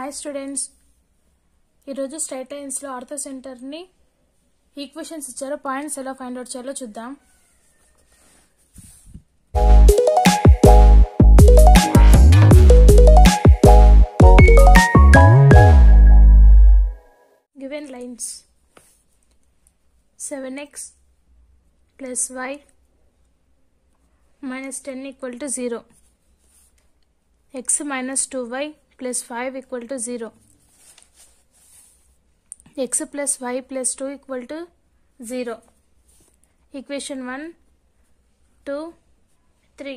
Hi students ఈరోజు straight లైన్స్లో ఆర్థో సెంటర్ని ఈక్వేషన్స్ ఇచ్చారో. పాయింట్స్ ఎలా ఫైండ్ అవుట్ చేయాలో చూద్దాం. Given lines seven x plus y minus ten equal to zero x minus two y plus five equal to zero x plus y plus two equal to zero equation one two three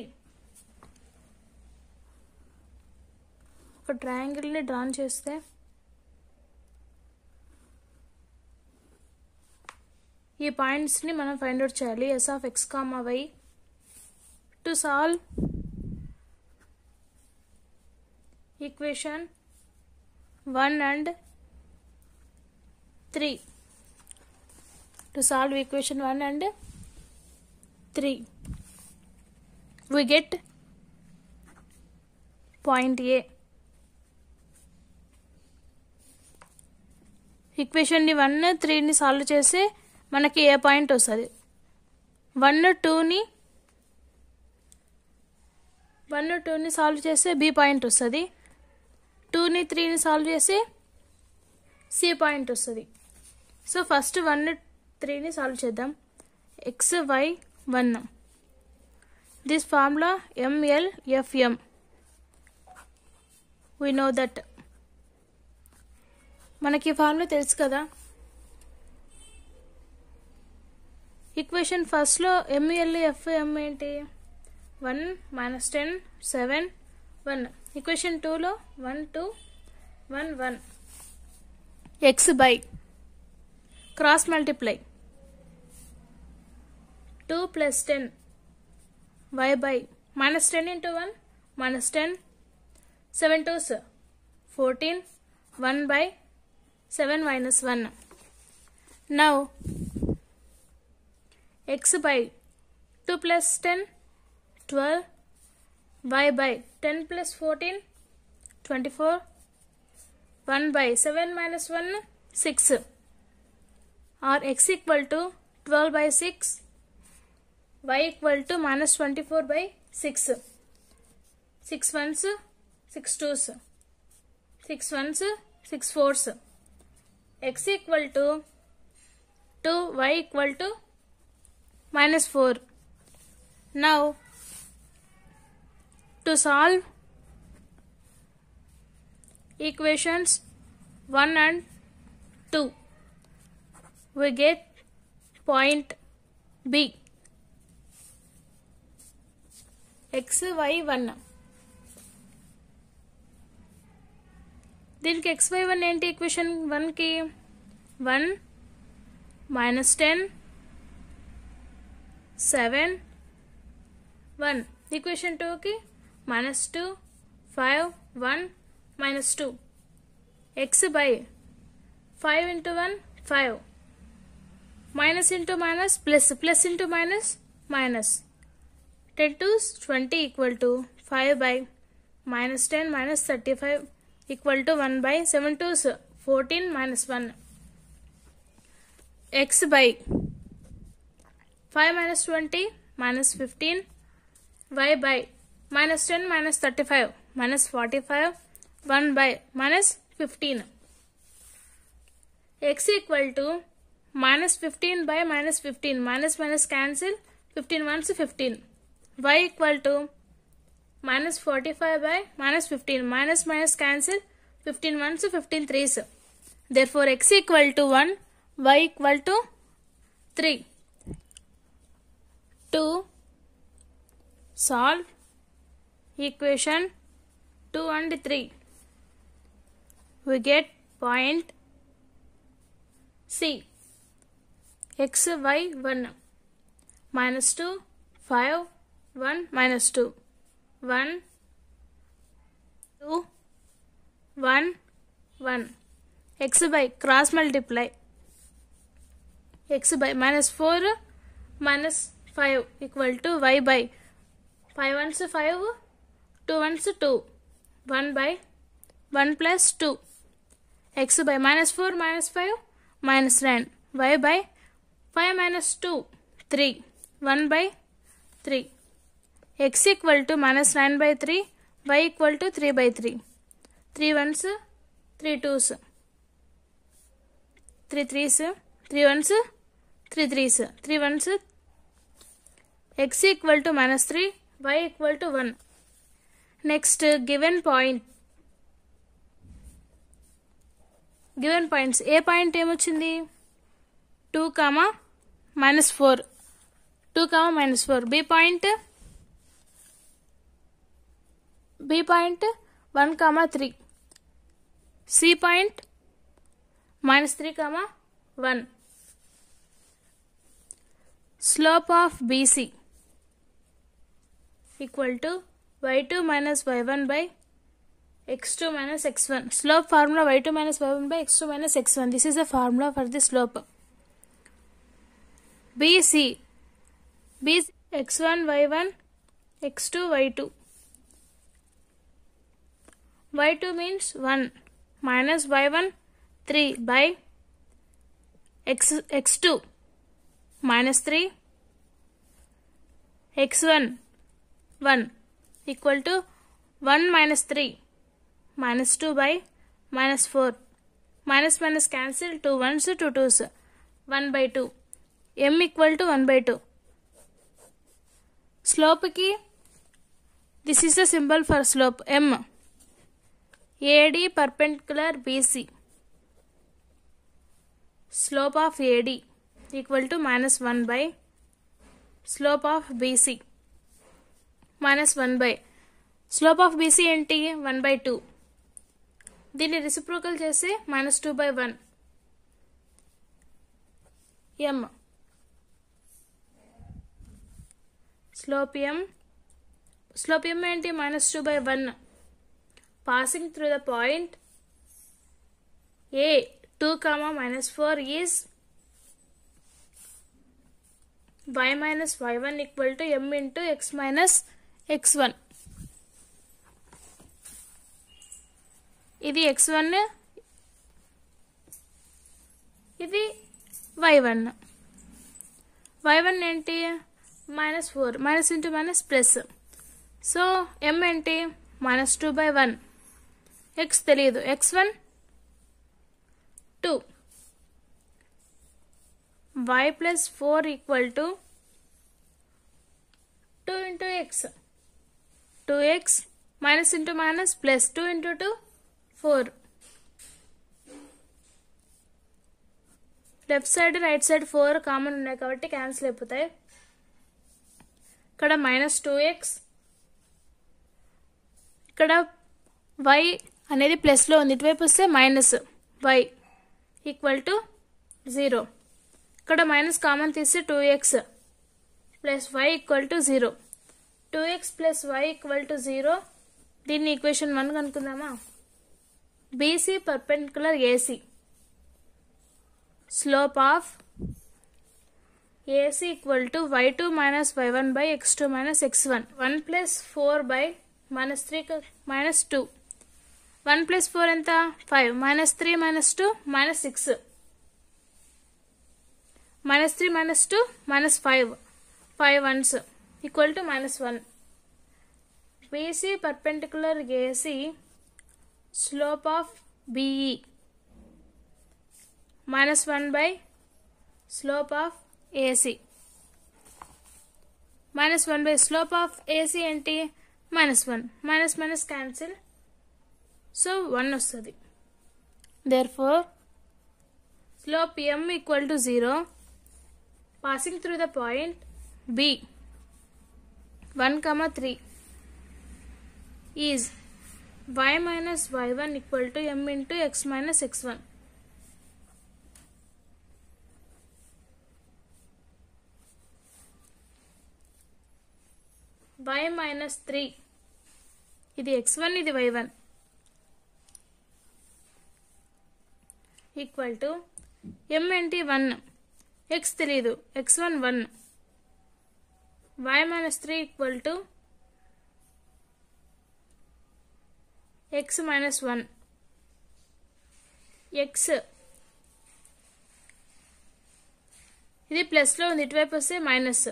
ఒక ట్రయాంగిల్ని drawn చేస్తే ఈ పాయింట్స్ని మనం find out చేయాలి. S of x comma y to solve equation 1 and 3 to solve equation 1 and 3 we get point a. ఈక్వేషన్ని one త్రీని solve చేస్తే మనకి ఏ పాయింట్ వస్తుంది? వన్ టూని వన్ టూని సాల్వ్ చేస్తే బి పాయింట్ వస్తుంది. టూని త్రీని సాల్వ్ చేసి సి పాయింట్ వస్తుంది. సో ఫస్ట్ వన్ త్రీని సాల్వ్ చేద్దాం. X y one this formula M L F M we know that మనకి ఈ ఫార్ములా తెలుసు కదా? ఈక్వేషన్ ఫస్ట్లో ఎంఎల్ ఎఫ్ఎం ఏంటి? One minus ten seven one equation టూలో one two one one x by cross multiply two plus ten y by minus ten into one minus ten seven twos fourteen one by seven minus one now x by two plus ten twelve y by 10 plus 14 24 1 by 7 minus 1 6 or x equal to 12 by 6 y equal to minus 24 by 6 6 ones 6 twos. 6 ones 6 fours. X equal to 2 y equal to minus 4 now to solve equations 1 and 2 we get point b x y 1 దీనికి x why one ఏంటి equation వన్కి one minus ten seven one equation టూకి minus 2 5 1 minus 2 x by 5 into 1 5 minus into minus plus plus into minus minus. 10 to 20 equal to 5 by minus 10 minus 35 equal to 1 by 7 to 14 minus 1 x by 5 minus 20 minus 15 y by minus 10 minus 35 minus 45 1 by minus 15 x equal to minus 15 by minus 15 minus minus cancel. 15 ones 15 y equal to minus 45 by minus 15 minus minus cancel. 15 ones 15 threes therefore x equal to 1 y equal to 3 to solve equation 2 and 3 we get point C. X y 1 minus 2 5 1 minus 2 1 2 1 1 x by cross multiply. X by minus 4 minus 5 equal to y by 5 ones 5 two one two one by one plus two x by minus four minus five minus nine y by five minus two three one by three x equal to minus nine by three y equal to three by three three one three two three three three one three threes three one x equal to minus three y equal to one next given point given points A point ఏమొచ్చింది? Two comma minus four. Two comma minus four. B point? B point one comma three. C point minus three comma one. Slope of BC equal to y2 minus y1 by x2 minus x1. Slope formula y2 minus y1 by x2 minus x1. This is the formula for the slope. BC. BC x1 y1 x2 y2. y2 means 1 minus y1 3 by x x2 minus 3 x1 1 equal to 1 minus 3 minus 2 by minus 4 minus minus cancel 2 ones 2 twos 1 by 2 m equal to 1 by 2 slope ki this is the symbol for slope m. AD perpendicular BC slope of AD equal to minus 1 by slope of BC minus one by slope of BC ఏంటి one by two దీన్ని reciprocal చేస్తే minus two by one m slope m slope m ఏంటి? Minus two by one passing through the point A two comma minus four is y minus y1 equal to m into x minus x one ఇది x one ఇది y one y one ఏంటి? Minus four minus into minus plus so m ఏంటి? Minus two by one x తెలియదు x one two y plus four equal to two into x two x minus into minus plus two into two four left side right side four common ఉన్నాయి కాబట్టి cancel అయిపోతాయి. ఇక్కడ minus two x ఇక్కడ y అనేది ప్లస్లో ఉంది. ఇటువైపు వస్తే minus y equal to zero ఇక్కడ మైనస్ కామన్ తీస్తే two x plus y equal to zero two x plus y equal to zero దీన్ని ఈక్వేషన్ వన్ కనుక్కుందామా BC perpendicular AC slope of AC equal to y two minus y one by x two minus x one one plus four by minus three minus two one plus four ఎంత? Five minus three minus two minus six minus three minus two minus five five ones equal to minus one BC perpendicular AC slope of BE minus one by slope of AC minus one by slope of AC ఏంటి? Minus one minus minus cancel so one వస్తుంది. Therefore slope m equal to zero passing through the point B one comma three is y minus y one equal to m into x minus x one y minus three ఇది x one ఇది y one equal to m ఏంటి one x తెలీదు. X one one y minus three equal to x minus 1 X ఇది ప్లస్లో ఉంది ఇటువైపు వస్తే minus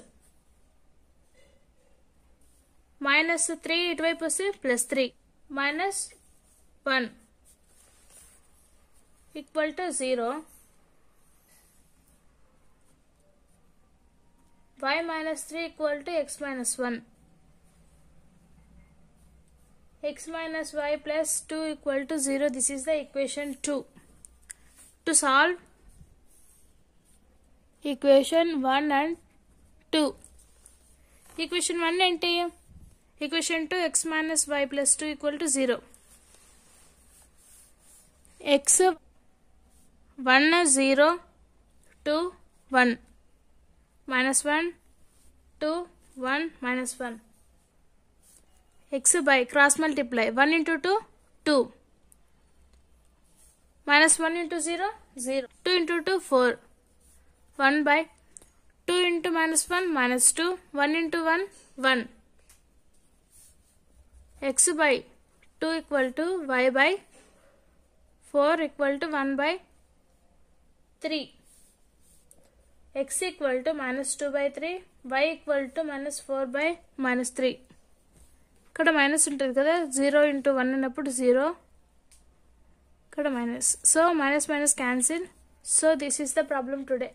minus three ఇటువైపు వస్తే plus three minus one equal to zero y minus 3 equal to x minus 1 X minus y plus 2 equal to 0 this is the equation 2 to solve equation 1 and 2 equation 1 ఏంటి equation 2 x minus y plus 2 equal to 0 x 1 0 2 1 minus 1 2 1 minus 1 x by cross multiply 1 into 2 2 minus 1 into 0 0 2 into 2 4 1 by 2 into minus 1 minus 2 1 into 1 1 x by 2 equal to y by 4 equal to 1 by 3 x equal to minus 2 by 3 y equal to minus 4 by minus 3 ఇక్కడ minus ఉంటుంది కదా zero into one అన్నప్పుడు zero ఇక్కడ minus so minus minus cancel so this is the problem today